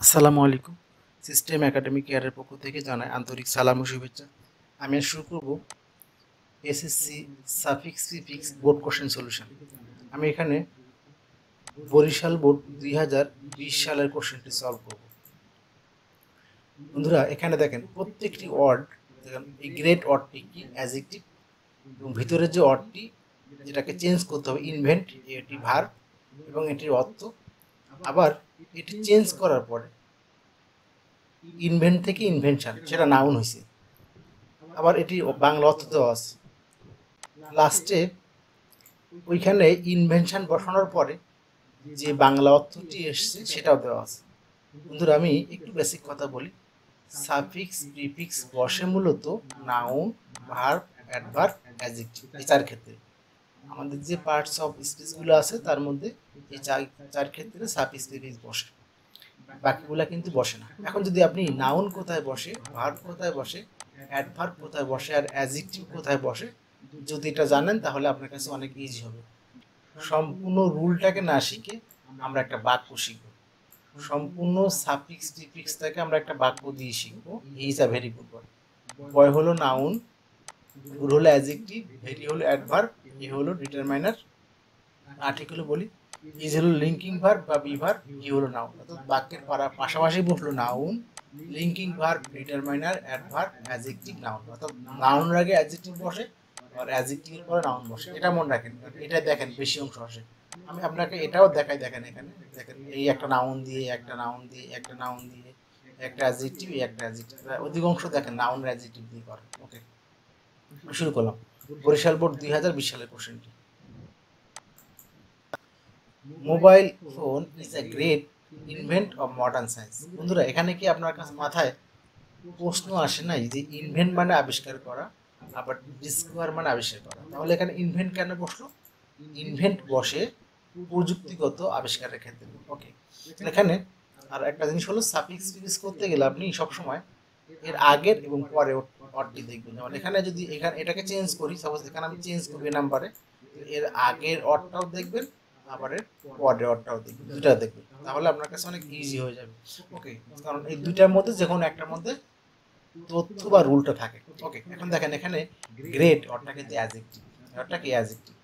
আসসালামু আলাইকুম। System academy কেয়ারের পক্ষ থেকে জানাই আন্তরিক সালাম ও শুভেচ্ছা। আমি শুরু করব SSC suffix prefix board question solution আমি এখানে বরিশাল বোর্ড দুই হাজার বিশ সালের কোশ্চেনটি সলভ করব। বন্ধুরা, এখানে দেখেন প্রত্যেকটি ওয়ার্ড দেখেন এই গ্রেট ওয়ার্ডটি কি? অ্যাজেক্টিভ এবং ভিতরের যে ওয়ার্ডটি যেটাকে চেঞ্জ করতে হবে ইনভেন্ট এটি ভার এবং এটির অর্থ। আবার এটি চেঞ্জ করার পরে ইনভেন্ট থেকে ইনভেনশন সেটা নাউন হয়েছে আবার এটি বাংলা অর্থ দেওয়া আছে। লাস্টে ওইখানে ইনভেনশন বসানোর পরে যে বাংলা অর্থটি এসছে, সেটাও দেওয়া আছে। বন্ধুরা, আমি একটু বেসিক কথা বলি। সাফিক্স প্রিফিক্স বসে মূলত নাউন ভার্ব অ্যাডভার্ব অ্যাডজেক্টিভ এই চার ক্ষেত্রে। আমাদের যে পার্টস অফ স্পিচগুলো আছে, তার মধ্যে এই চার চার ক্ষেত্রে প্রিফিক্স বসে। বাকিগুলা কিন্তু বসে না। এখন যদি আপনি নাউন কোথায় বসে ভার্ব কোথায় বসে অ্যাডভার্ব কোথায় বসে আর অ্যাজিকটিভ কোথায় বসে, যদি এটা জানেন তাহলে আপনার কাছে অনেক ইজি হবে। সম্পূর্ণ রুলটাকে না শিখে আমরা একটা বাক্য শিখব। সম্পূর্ণ সাফিক্স ডিফিক্সটাকে আমরা একটা বাক্য দিয়ে শিখব। Is a very good word boy হলো নাউন গুড হলো অ্যাজেক্টিভ ভেরি হলো অ্যাডভার্ব এ হলো ডিটারমাইনার আর্টিকেল বলি। ইজ হলো লিঙ্কিং ভার্ব বা বিভার ই হলো নাউন অর্থাৎ বাক্যের পারা, পাশাপাশি বসল noun linking verb determiner adverb adjective noun অর্থাৎ নাউনের আগে অ্যাজেক্টিভ বসে আর অ্যাজেক্টিভের পরে নাউন বসে। এটা মনে রাখেন এটা দেখেন, বেশি অংশ আসে। আমি আপনাকে এটাও দেখাই, দেখেন এখানে। দেখেন, এই একটা নাউন দিয়ে, একটা নাউন দিয়ে, একটা নাউন দিয়ে, একটা অ্যাজেক্টিভ একটা অ্যাজেক্টিভ অধিকাংশ দেখেন নাউন অ্যাজেক্টিভ দিয়ে করে। ওকে শুরু করলাম। বরিশাল বোর্ড দুই হাজার বিশ সালের কোশ্চেনটি mobile phone is a great invent of modern science বন্ধুরা, এখানে কি আপনার কাছে মাথায় প্রশ্ন আসে নাই যে ইনভেন্ট মানে আবিষ্কার করা, আবার ডিসকভার মানে আবিষ্কার করা? তাহলে এখানে ইনভেন্ট কেন বসল? ইনভেন্ট বসে প্রযুক্তিগত আবিষ্কারের ক্ষেত্রে। ওকে এখানে আর একটা জিনিস হলো সাফিক্স ফিক্স করতে গেলে আপনি সবসময় এর আগের এবং পরে অটটি দেখবেন। যেমন এখানে যদি এখানে এটাকে চেঞ্জ করি সাপোজ এখানে আমি চেঞ্জ করব এ নাম্বারে এর আগের অটটাও দেখবেন আবার এর পরের অটটাও দেখবেন দুটা দেখবেন তাহলে আপনার কাছে অনেক ইজি হয়ে যাবে। ওকে কারণ এই দুইটার মধ্যে যে কোনো একটার মধ্যে তথ্য বা রুলটা থাকে। ওকে এখন দেখেন এখানে গ্রেট অটটা কিন্তু অ্যাজেক্টিভ অটটা কি অ্যাজেক্টিভ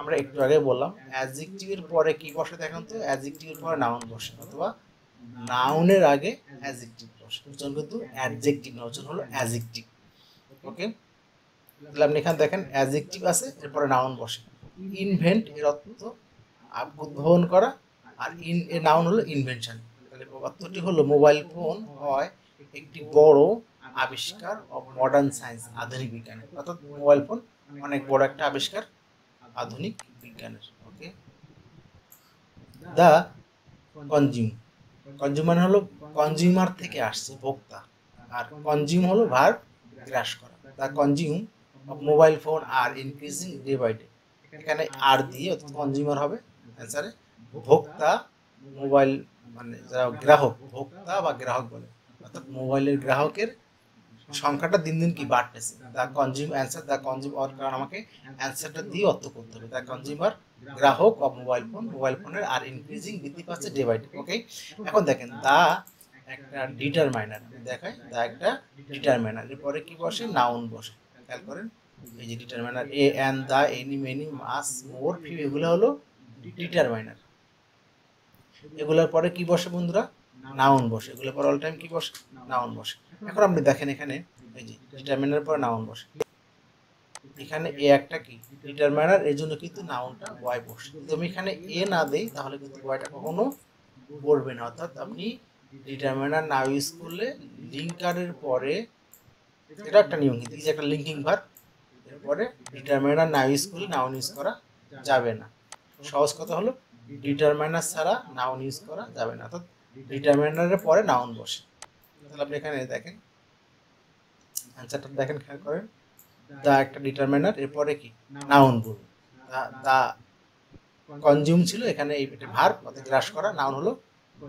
আমরা একটু আগে বললাম অ্যাজেক্টিভের পরে কি বসে দেখেন তো? অ্যাজেক্টিভের পরে নাউন বসে অথবা নাউনের আগে অ্যাজেক্টিভ বসে। উচ্চারণ কিন্তু অ্যাডজেক্টিভ না উচ্চারণ হলো অ্যাজেক্টিভ ওকে তাহলে আপনি এখানে দেখেন অ্যাজেক্টিভ আছে এরপরে নাউন বসে। ইনভেন্ট এর অর্থ উদ্ভাবন করা আর ইন এ নাউন হলো ইনভেনশন তাহলে হলো মোবাইল ফোন হয় একটি বড় আবিষ্কার অফ মডার্ন সায়েন্স আধুনিক বিজ্ঞানের। অর্থাৎ মোবাইল ফোন অনেক বড় একটা আবিষ্কার, আধুনিক বিজ্ঞানের। ওকে দ্য কনজিউম কনজিউম মানে হলো কনজিউমার থেকে আসছে, ভোক্তা। আর কনজিউম হলো ভার্ব গ্রাস করা। The consume mobile phone R increasing day by day এখানে আর দিয়ে অর্থাৎ কনজিউমার হবে। অ্যান্সারে ভোক্তা মোবাইল মানে যারা গ্রাহক, ভোক্তা বা গ্রাহক বলে, অর্থাৎ মোবাইলের গ্রাহকের সংখ্যাটা দিন দিন কি বাড়তেছে? The consume answer the consumer কারণ আমাকে অ্যান্সারটা দিয়ে অর্থ করতে হবে। দ্য কনজিউমার গ্রাহক অফ মোবাইল ফোন মোবাইল ফোনের আর ইনক্রিজিং বৃদ্ধি পাচ্ছে ডে বাই ডে ওকে এখন দেখেন দা একটা ডিটারমাইনার দেখায় দা একটা ডিটারমাইনার এরপরে কি বসে? নাউন বসে। খেয়াল করেন, এই যে determiner a and the any many much more few এগুলো হলো ডিটারমাইনার। এগুলোর পরে কি বসে বন্ধুরা? নাউন বসে। এগুলোর পরে অল টাইম কি বসে? নাউন বসে। এখন আপনি দেখেন এখানে এই যে ডিটারমাইনার পরে নাউন বসে। এখানে এ একটা কি? ডিটারমাইনার এর জন্য কিন্তু নাউনটা ওয়াই বসে। যদি আমি এখানে এ না দেই তাহলে কিন্তু ওয়াইটা কখনো পড়বে না। অর্থাৎ আপনি ডিটারমাইনার না ইউজ করলে লিঙ্কারের পরে এটা একটা নিয়ম কিন্তু যে একটা লিঙ্কিং ভার এরপরে ডিটারমাইনার না ইউজ করলে নাউন ইউজ করা যাবে না। সহজ কথা হলো ডিটারমাইনার ছাড়া নাউন ইউজ করা যাবে না, অর্থাৎ ডিটারমাইনারের পরে নাউন বসে। তাহলে আপনি এখানে দেখেন অ্যান্সারটা দেখেন, খেয়াল করেন। দা একটা ডিটারমাইনার এরপরে কি? নাউন বলব দা কনজিউম ছিল, এখানে এই পেটে ভার অর্থাৎ গ্রাস করা নাউন হলো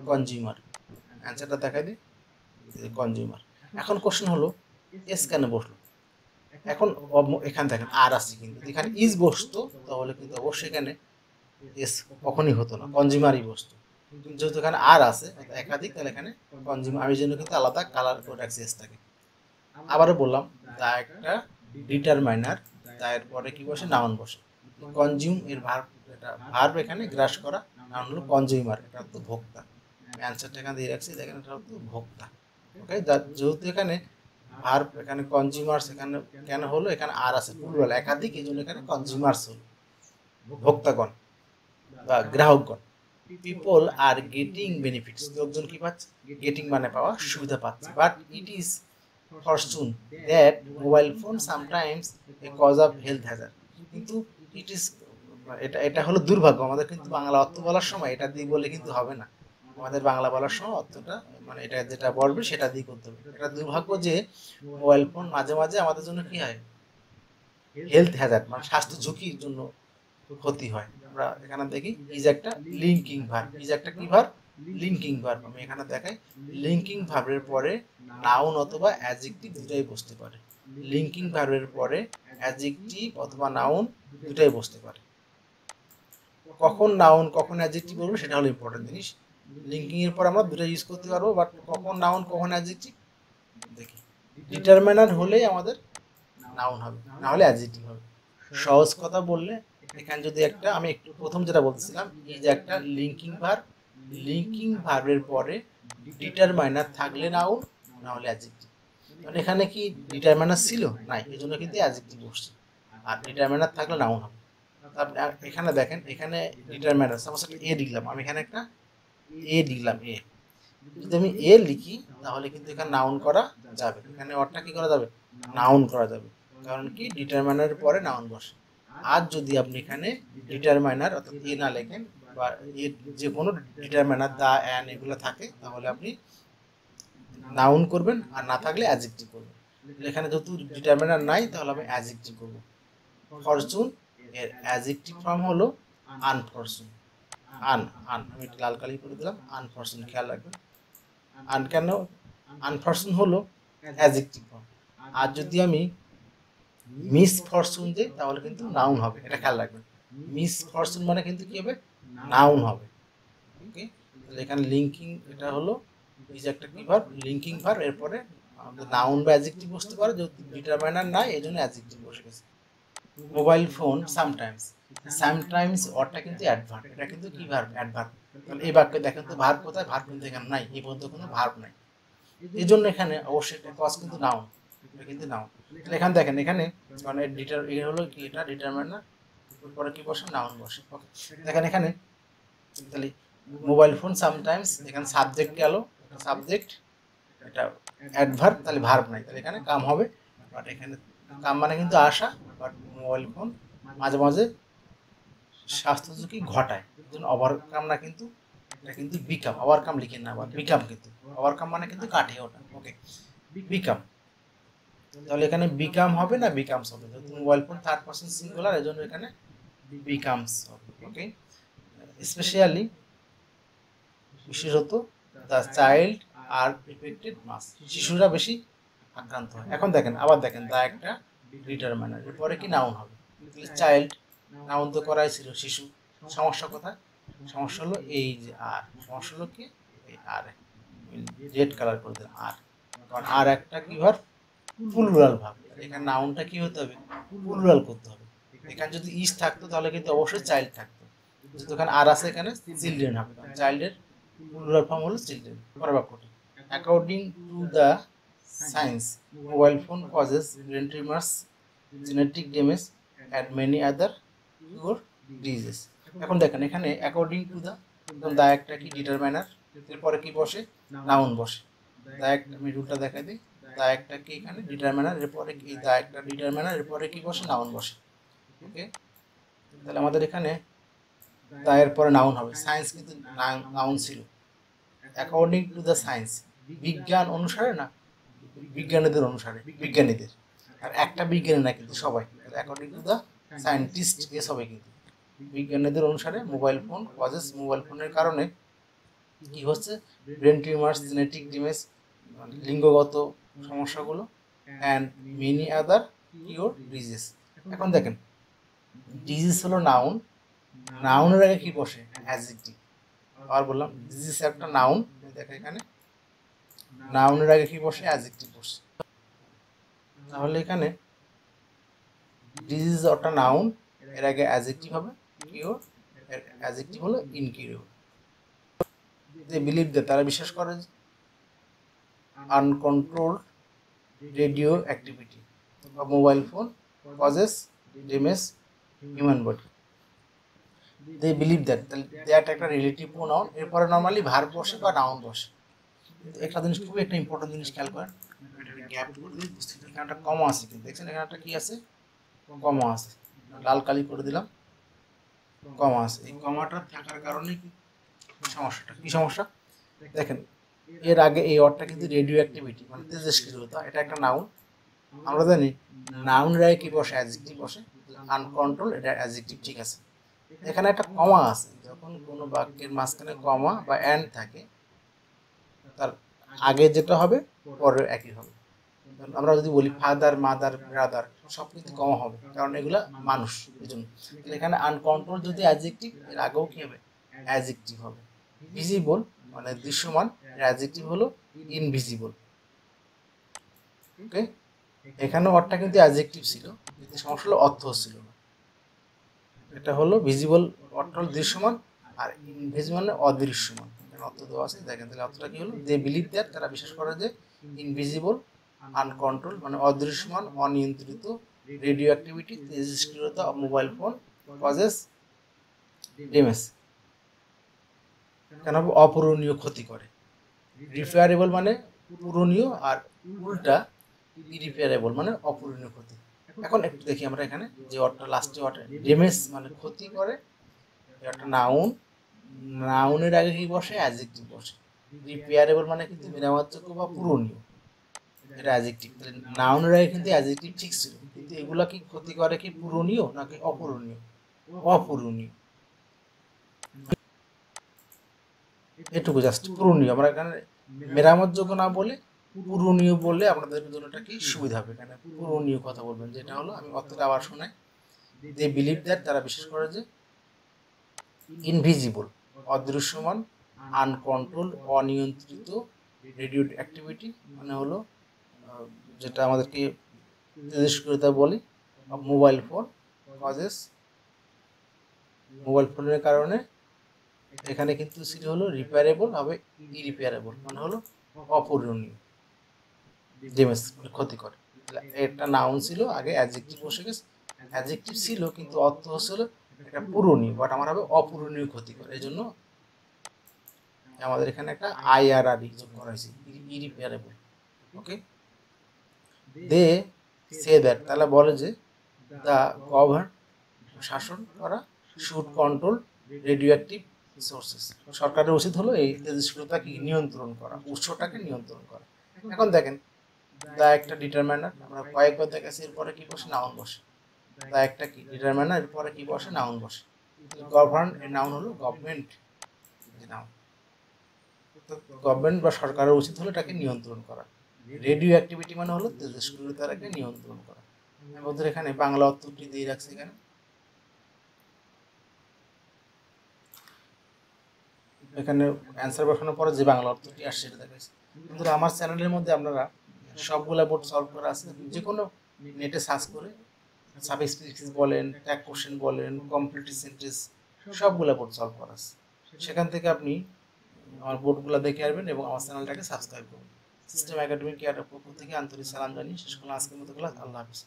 কনজিউমার অ্যান্সারটা দেখাই দিই কনজিউমার এখন কোশ্চেন হলো এস কেন বসল? এখন, এখানে দেখেন আর আসছে কিন্তু। এখানে ইজ বসতো, তাহলে কিন্তু অবশ্যই এখানে কখনই হতো না কনজিউমারই বসতো। যেহেতু এখানে আর আছে একাধিক, তাহলে এখানে কনজিউমার আমি জন্য কিন্তু আলাদা কালার রাখছি এসটাকে আবারও বললাম দা একটা ডিটারমাইনার তার পরে কি বসে? নাউন বসে। কনজিউম এর ভার্ব এটা ভার্ব এখানে গ্রাস করা নাউন হলো কনজিউমার এটা তো ভোক্তা। অ্যান্সারটা এখানে দিয়ে রাখছি, দেখেন এটা হলো ভোক্তা। ওকে যেহেতু এখানে ভার্ব এখানে কনজিউমার্স এখানে কেন হলো? এখানে আর আছে প্লুরাল একাধিক, এই জন্য এখানে কনজিউমার্স হলো। ভোক্তাগণ। গ্রাহকগণ। পিপল আর গেটিং বেনিফিটস লোকজন কি পাচ্ছে? গেটিং মানে পাওয়া সুবিধা পাচ্ছে। But it is fortune that mobile phone sometimes a cause of health hazard কিন্তু ইট ইজ এটা এটা হলো দুর্ভাগ্য। আমাদের কিন্তু বাংলা অর্থ বলার সময় এটা দিয়ে বলে কিন্তু হবে না। আমাদের বাংলা বলার সময় অর্থটা মানে এটা যেটা বলবে সেটা দিয়ে করতে হবে। এটা দুর্ভাগ্য যে মোবাইল ফোন মাঝে মাঝে আমাদের জন্য কি হয়? হেলথ হ্যাজার মানে স্বাস্থ্য ঝুঁকির জন্য ক্ষতি হয়। আমরা এখানে দেখি ইজ একটা লিঙ্কিং ভার্ব ইজ একটা কি ভার্ব লিঙ্কিং ভার্ব আমি এখানে দেখাই লিঙ্কিং ভার্বের পরে নাউন অথবা অ্যাডজেক্টিভ দুটাই বসতে পারে। লিঙ্কিং ভার্বের পরে অ্যাডজেক্টিভ অথবা নাউন দুটাই বসতে পারে। কখন নাউন কখন অ্যাডজেক্টিভ বলব সেটা হলো ইম্পর্টেন্ট জিনিস। লিঙ্কিং এর পর আমরা দুটো ইউজ করতে পারব বাট কখন নাউন কখন অ্যাডজেক্টিভ দেখি। ডিটারমিনার হলেই আমাদের নাউন হবে না হলে অ্যাডজেক্টিভ হবে। সহজ কথা বললে এখানে যদি একটা, আমি একটু প্রথম যেটা বলছিলাম এই যে একটা লিঙ্কিং ভার্ব লিঙ্কিং ভার্বের পরে ডিটারমাইনার থাকলে নাউন না হলে অ্যাডজেক্টিভ মানে এখানে কি ডিটারমাইনার ছিল? নাই এই জন্য কিন্তু অ্যাডজেক্টিভ বসছে। আর ডিটারমাইনার থাকলে নাউন হবে। আপনি এখানে দেখেন, এখানে ডিটারমাইনার সাপোজ একটা এ লিখলাম, আমি এখানে একটা এ লিখলাম এ যদি আমি এ লিখি, তাহলে কিন্তু এখানে নাউন করা যাবে। এখানে অরটা কি করা যাবে? নাউন করা যাবে। কারণ কি? ডিটারমাইনারের পরে নাউন বসে। আর যদি আপনি এখানে ডিটারমাইনার অর্থাৎ এ না লেখেন বা এর যে কোনো ডিটারমাইনার দা অ্যান এগুলো থাকে, তাহলে আপনি নাউন করবেন আর না থাকলে অ্যাজেক্টিভ করবেন। এখানে যেহেতু ডিটারমিনার নাই, তাহলে আমি অ্যাজেক্টিভ করব। ফরচুন এর অ্যাজেক্টিভ ফর্ম হলো আনফরচুন আন আন আমি একটু লাল কালি করে দিলাম আনফরচুন খেয়াল রাখবেন। আন কেন? আনফরচুন হলো অ্যাজেক্টিভ ফর্ম আর যদি আমি মিস ফরচুন দিই তাহলে কিন্তু নাউন হবে। এটা খেয়াল রাখবেন। মিস ফরচুন মানে কিন্তু কি হবে? নাউন হবে। ওকে তাহলে এখানে লিঙ্কিং এটা হলো যে একটা কি ভার্ব লিঙ্কিং ভার্ব এরপরে নাউন বা অ্যাডজেক্টিভ বসতে পারে, যেহেতু ডিটারমাইনার নাই, এই জন্য অ্যাডজেক্টিভ বসে গেছে। মোবাইল ফোন সামটাইমস সামটাইমস অরটা কিন্তু অ্যাডভার্ব এটা কিন্তু কি ভার্ব অ্যাডভার্ব তাহলে এই বাক্যে দেখেন তো ভার্ব কোথায়? ভার্ব কিন্তু এখানে নাই। এই পর্যন্ত কোনো ভার্ব নাই। এই জন্য এখানে অবশ্যই কজ কিন্তু নাউন কিন্তু তাহলে এখানে দেখেন, এখানে মানে ডিটার এ হলো কি এটা? ডিটারমাইনার পরে কি বসে? নাউন বসে। ওকে দেখেন এখানে, তাহলে মোবাইল ফোন সামটাইমস এখানে সাবজেক্ট গেল সাবজেক্ট এটা অ্যাডভার্ব তাহলে ভার্ব নাই। তাহলে এখানে কাম হবে বাট এখানে কাম মানে কিন্তু আসা বাট মোবাইল ফোন মাঝে মাঝে স্বাস্থ্য ঝুঁকি ঘটায় জন্য ওভারকাম না কিন্তু, এটা কিন্তু বিকাম ওভারকাম লিখে না আবার বিকাম কিন্তু। ওভারকাম মানে কিন্তু কাটে ওটা ওকে বিকাম তাহলে এখানে বিকাম হবে না বিকামস হবে? যেহেতু mobile phone third person singular এই জন্য এখানে বিকামস হবে ওকে স্পেশালি বিশেষত the child are affected most শিশুরা বেশি আক্রান্ত হয়। এখন দেখেন, আবার দেখেন দা একটা ডিটারমাইনার এরপরে কি নাউন হবে? চাইল্ড নাউন তো করাই ছিল, শিশু। সমস্যা কোথায়? সমস্যা হলো এই যে আর সমস্যা হলো কি? এই আর রেড কালার করে দিলাম আর কারণ আর একটা কি ভাব প্লুরাল ভাব। এখানে নাউনটা কি হতে হবে? প্লুরাল করতে হবে। এখানে যদি ইস থাকতো, তাহলে কিন্তু অবশ্যই চাইল্ড থাকতো। যেহেতু এখানে আর আছে এখানে চিলড্রেন হবে। চাইল্ডের প্লুরাল ফর্ম হলো চিলড্রেন পরের বাক্যটি। According to the science mobile phone causes brain tumours genetic damage and many other cure disease এখন দেখেন, এখানে অ্যাকর্ডিং টু দ্য দা একটা কি ডিটারমাইনার এরপরে কি বসে? নাউন বসে। দা একটা আমি রুলটা দেখাই দিই। দা একটা কি এখানে? ডিটারমাইনার এরপরে কি? দা একটা ডিটারমাইনার এরপরে কি বসে? নাউন বসে। ওকে তাহলে আমাদের এখানে দা এরপরে নাউন হবে। সায়েন্স কিন্তু নাউন ছিল। অ্যাকর্ডিং টু দ্য সায়েন্স বিজ্ঞান অনুসারে না? বিজ্ঞানীদের অনুসারে, বিজ্ঞানীদের। আর একটা বিজ্ঞানী না কিন্তু সবাই। অ্যাকর্ডিং টু দ্য সায়েন্টিস্ট এ সবাই কিন্তু। বিজ্ঞানীদের অনুসারে মোবাইল ফোন কজেস মোবাইল ফোনের কারণে কি হচ্ছে? ব্রেন টিউমার্স জেনেটিক ডিমেজ লিঙ্গগত সমস্যাগুলো and many other cure disease এখন দেখেন ডিজিজ হলো নাউন নাউনের আগে কি বসে? অ্যাডজেক্টিভ আবার বললাম ডিজিজ একটা নাউন দেখো এখানে। নাউনের আগে কি বসে? অ্যাজেক্টিভ বসে। তাহলে এখানে ডিজিজ একটা নাউন এর আগে অ্যাজেক্টিভ হবে কিওর অ্যাজেক্টিভ হলো ইনকিউর যে বিলিভ দে তারা বিশ্বাস করে আনকন্ট্রোলড রেডিও অ্যাক্টিভিটি বা mobile phone causes damage human body they believe that তাহলে দ্যাট একটা রিলেটিভ প্রোনাউন এরপরে নর্মালি ভার বসে বা নাউন বসে। একটা জিনিস খুবই একটা ইম্পর্টেন্ট জিনিস খেয়াল করেন গ্যাপ এখানে একটা কমা আছে কিন্তু। দেখছেন এখানে একটা কি আছে? কমা আছে। লাল কালি করে দিলাম। কমা আছে। এই কমাটা থাকার কারণে কি সমস্যাটা? কি সমস্যা? দেখেন এর আগে এই অর্ডটা কিন্তু রেডিও অ্যাক্টিভিটি মানে তেজস্ক্রিয়তা এটা একটা নাউন আমরা জানি নাউন রায় কি বসে অ্যাডজেক্টিভ বসে আনকন্ট্রোল এটা অ্যাডজেক্টিভ ঠিক আছে। এখানে একটা কমা আছে, যখন কোনো বাক্যের মাঝখানে কমা বা অ্যান্ড থাকে, তার আগে যেটা হবে পরে একই হবে। আমরা যদি বলি ফাদার মাদার ব্রাদার সব কিছু কমা হবে, কারণ এগুলা মানুষ, এই জন্য। এখানে আনকন্ট্রোল যদি অ্যাডজেক্টিভ এর আগেও কি হবে? অ্যাডজেক্টিভ হবে। ভিজিবল মানে দৃশ্যমান অ্যাডজেক্টিভ হলো ইনভিজিবল ওকে এখানে অর্থটা কিন্তু অ্যাডজেক্টিভ ছিল, কিন্তু সমস্যা হলো অর্থ ছিল না। এটা হলো ভিজিবল অর্থ হলো দৃশ্যমান, আর ইনভিজিবল মানে অদৃশ্যমান। অর্থ দেওয়া আছে, দেখেন তাহলে অর্থটা কি হলো? দে বিলিভ দ্যাট তারা বিশ্বাস করে যে ইনভিজিবল আনকন্ট্রোল মানে অদৃশ্যমান, অনিয়ন্ত্রিত রেডিও অ্যাক্টিভিটি তেজস্ক্রিয়তা মোবাইল ফোন কজেস ডেমেজ কেন? অপূরণীয় ক্ষতি করে। রিপেয়ারেবল মানে পূরণীয় আর উল্টা ইরিপেয়ারেবল মানে অপূরণীয় ক্ষতি। এখন একটু দেখি আমরা এখানে যে অর্ডটা লাস্টে অর্ডে ডেমেজ মানে ক্ষতি করে। একটা নাউন নাউনের আগে কি বসে? অ্যাজেক্টিভ বসে। রিপেয়ারেবল মানে কিন্তু মেরামতযোগ্য বা পূরণীয়। এটা অ্যাজেক্টিভ তাহলে নাউনের আগে কিন্তু অ্যাজেক্টিভ ঠিক ছিল। কিন্তু এগুলা কি ক্ষতি করে কি পূরণীয় নাকি অপূরণীয়? অপূরণীয়। এটুকু জাস্ট পূরণীয় আমরা এখানে মেরামতযোগ্য না বলে পূরণীয় বললে আপনাদের জন্য এটা কি সুবিধা হবে এখানে? পূরণীয় কথা বলবেন, যেটা হলো আমি অর্থটা আবার শোনাই। দে বিলিভ দ্যাট তারা বিশ্বাস করে যে ইনভিজিবল অদৃশ্যমান আনকন্ট্রোল অনিয়ন্ত্রিত রেডিও অ্যাক্টিভিটি মানে হলো যেটা আমাদেরকে তেজস্ক্রিয়তা বলি মোবাইল ফোন কজেস মোবাইল ফোনের কারণে এখানে কিন্তু সেটি হলো রিপেয়ারেবল হবে ইরিপেয়ারেবল মানে হলো অপূরণীয়। মানে ক্ষতি করে একটা নাউন ছিল, আগে অ্যাডজেক্টিভ বসে গেছে। অ্যাডজেক্টিভ ছিল, কিন্তু অর্থ হচ্ছিল এটা পূরণীয় বাট আমার হবে অপূরণীয় ক্ষতি করে এই জন্য আমাদের এখানে একটা আইআরআর যোগ করা হয়েছে ইরিপেয়ারেবল ওকে দে সে দ্যাট তাহলে বলে যে দ্য গভর্ন শাসন করা should control radio active sources সরকারের উচিত হলো এই তেজস্ক্রিয়তাকে নিয়ন্ত্রণ করা, উৎসটাকে নিয়ন্ত্রণ করা। এখন দেখেন, দা একটা ডিটারমাইনার আমরা কয়েকবার দেখেছি, এরপরে কি বসে? নাউন বসে। দা একটা কি? ডিটারমাইনার এরপরে কি বসে? নাউন বসে। গভর্ন নাউন হলো গভর্নমেন্ট নাউন গভর্নমেন্ট বা সরকারের উচিত হলো এটাকে নিয়ন্ত্রণ করা। রেডিও অ্যাক্টিভিটি মানে হলো তেজস্ক্রিয়তাকে নিয়ন্ত্রণ করা। আমি ওদের এখানে বাংলা অর্থটি দিয়ে রাখছি এখানে। এখানে অ্যান্সার বসানোর পরে যে বাংলা অর্থটি আসছে, সেটা দেখাচ্ছি কিন্তু আমার চ্যানেলের মধ্যে আপনারা সবগুলা বোর্ড সলভ করা আছে। যে কোনো নেটে সার্চ করে সাবএক্সপ্লিসিস বলেন ট্যাগ কোশ্চেন বলেন কমপ্লিট সেন্টেন্স সবগুলা বোর্ড সলভ করা আছে। সেখান থেকে আপনি আমার বোর্ডগুলো দেখে আসবেন এবং আমার চ্যানেলটাকে সাবস্ক্রাইব করবেন। সিস্টেম একাডেমিক কেয়ারের পক্ষ থেকে আন্তরিক সালাম জানিয়ে শেষ করলাম আজকের মতো ক্লাস। আল্লাহ হাফিজ।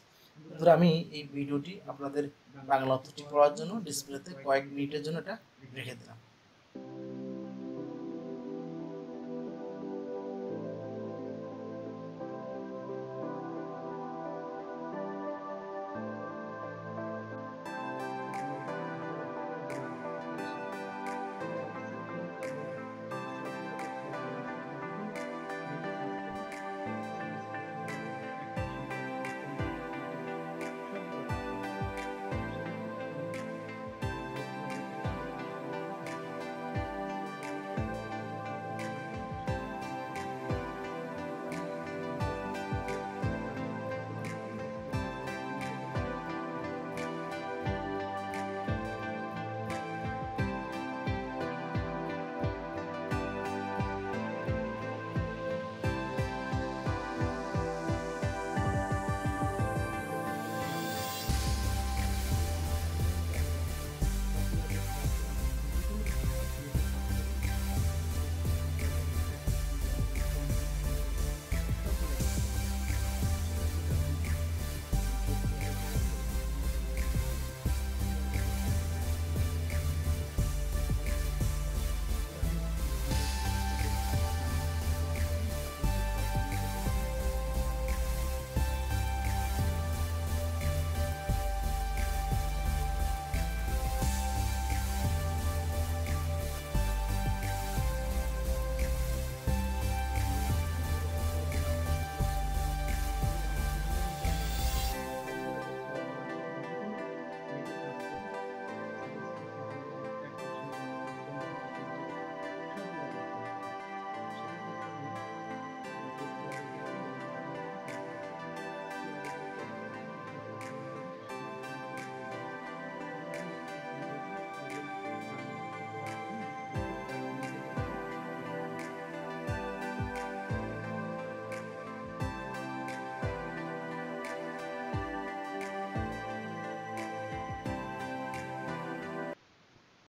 বন্ধুরা, আমি এই ভিডিওটি আপনাদের বাংলা অর্থটি পড়ার জন্য ডিসপ্লেতে কয়েক মিনিটের জন্য এটা রেখে দিলাম।